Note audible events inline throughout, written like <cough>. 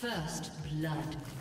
First blood.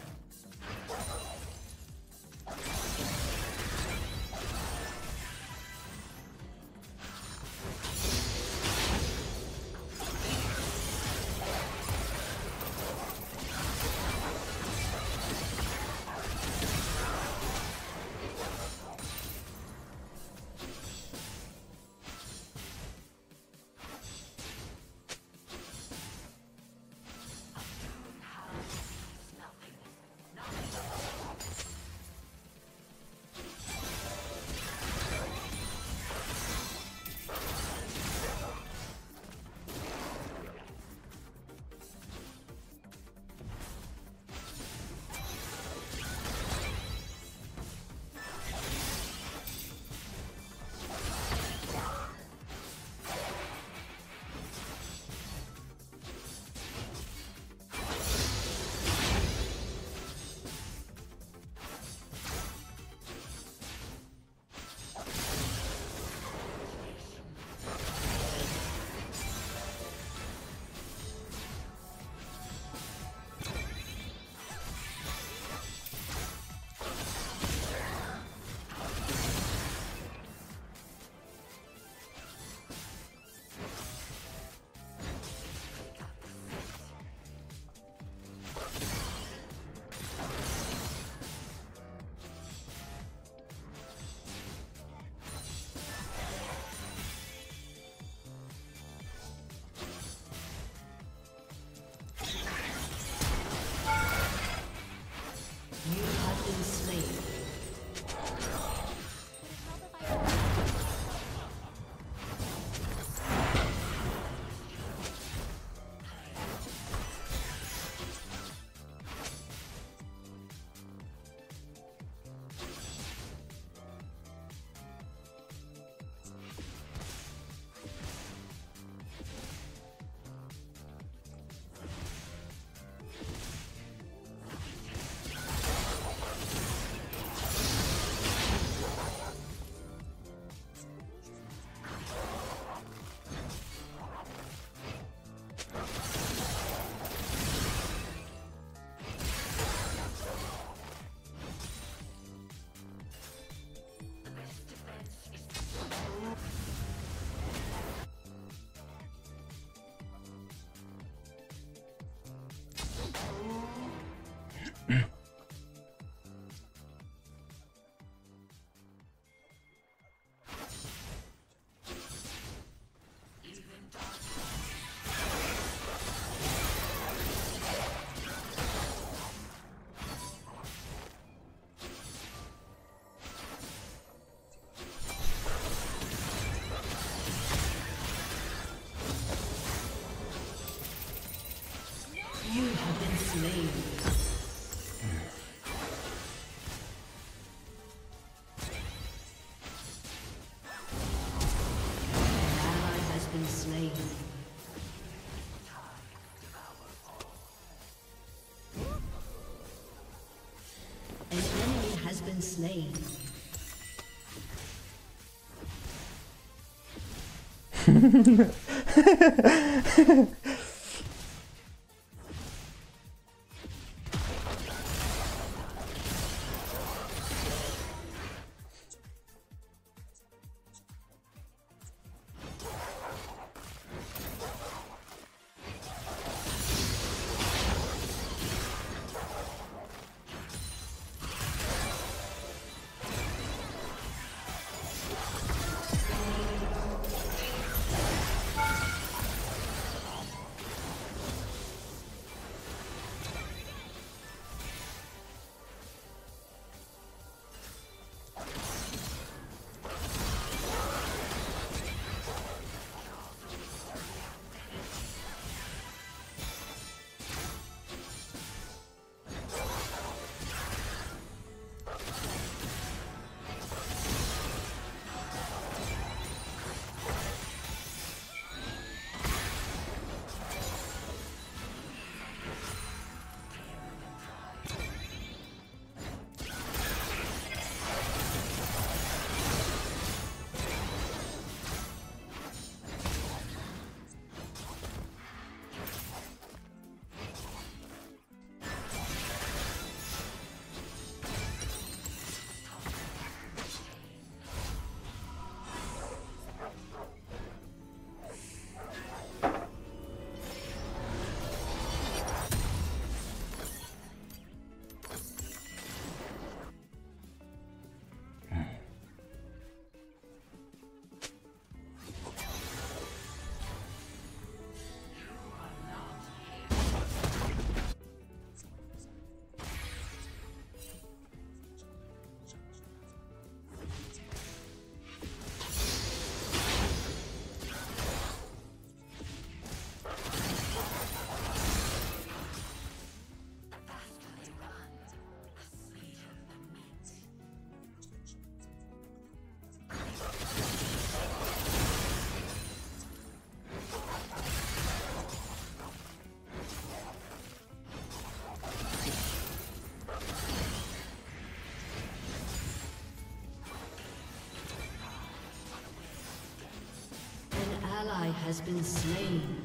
slain. <laughs> has been slain.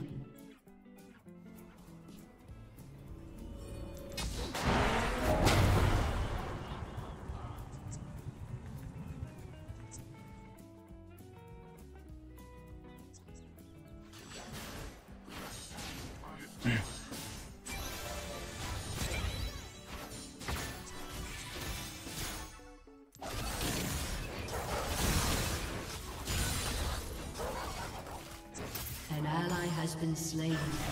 Been slain.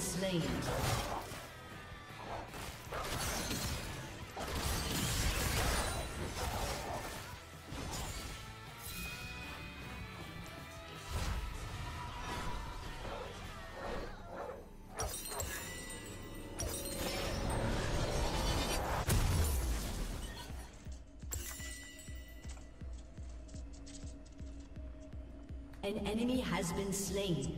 slain. An enemy has been slain.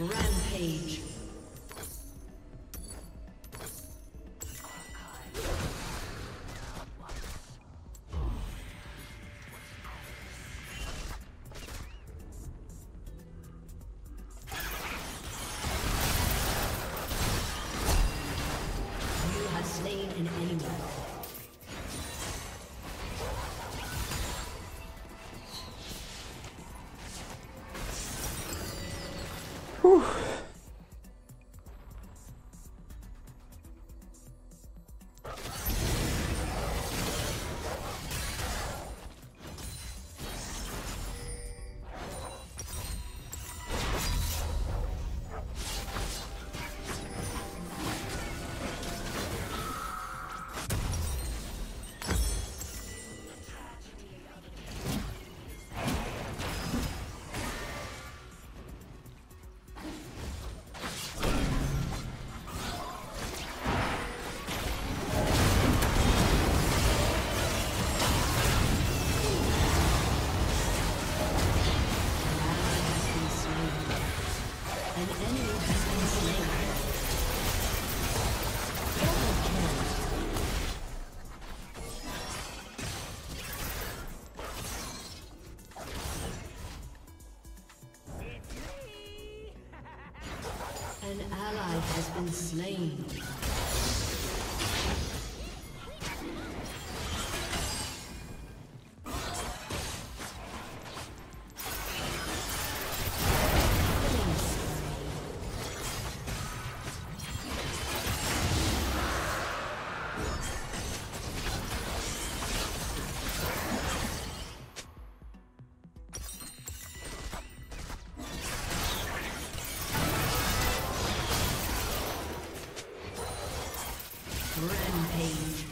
Rampage. Slain. Rampage.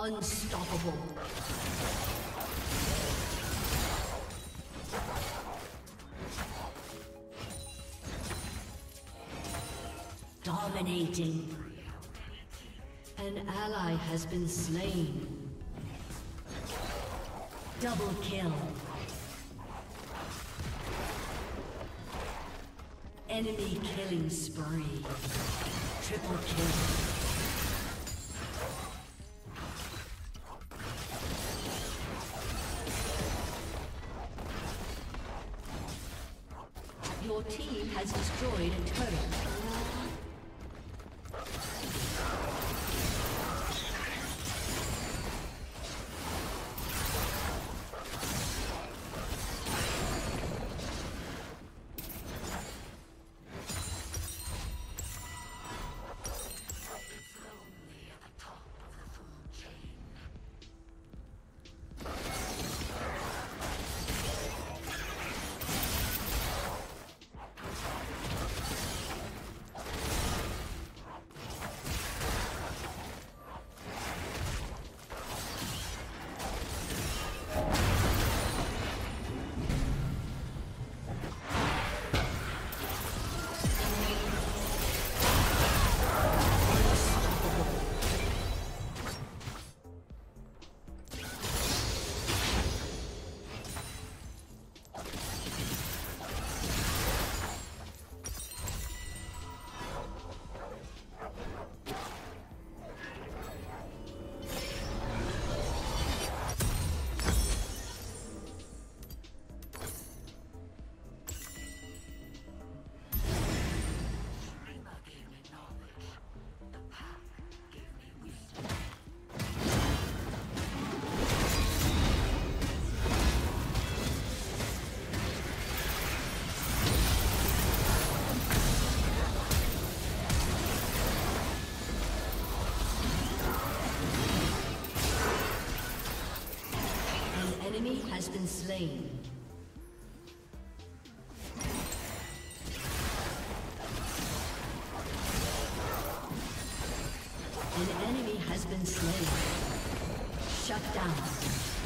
Unstoppable. Dominating. An ally has been slain. Double kill. Enemy killing spree. Triple kill. Slain. An enemy has been slain. Shut down.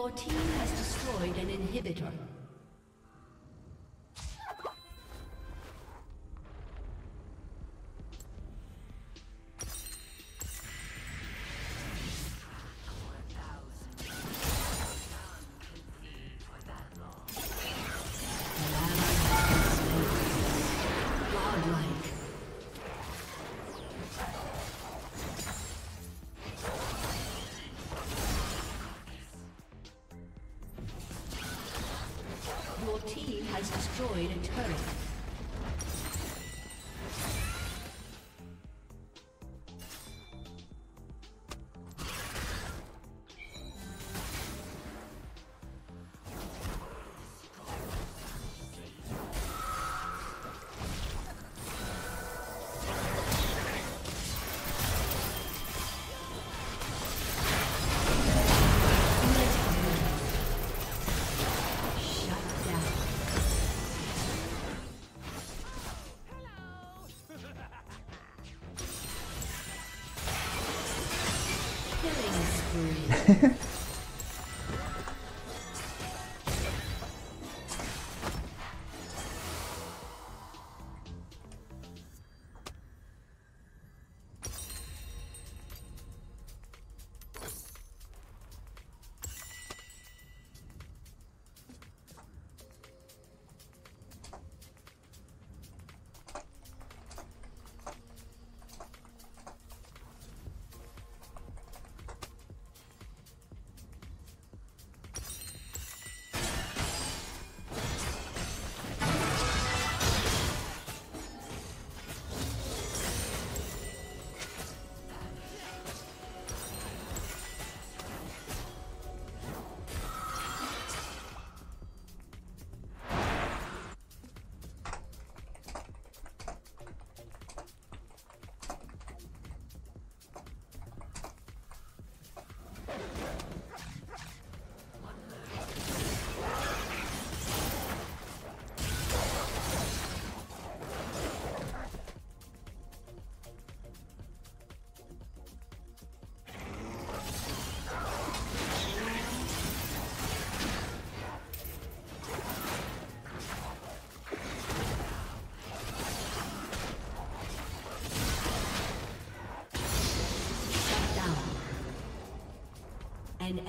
Your team has destroyed an inhibitor. Destroyed a turret.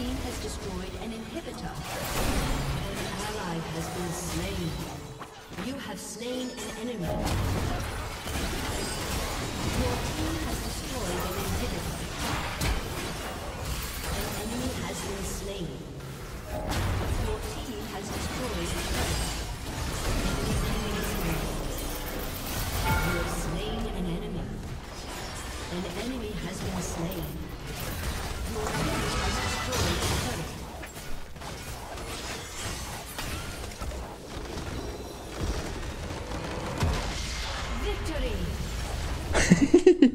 team has destroyed an inhibitor. An ally has been slain. You have slain an enemy. Your team has destroyed an inhibitor. An enemy has been slain. Your team has destroyed an enemy. An enemy has been slain.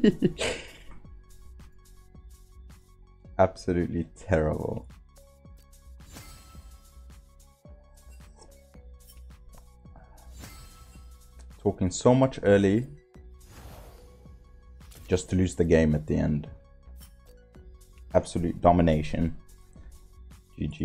<laughs> Absolutely terrible. Talking so much early just to lose the game at the end. Absolute domination. GG.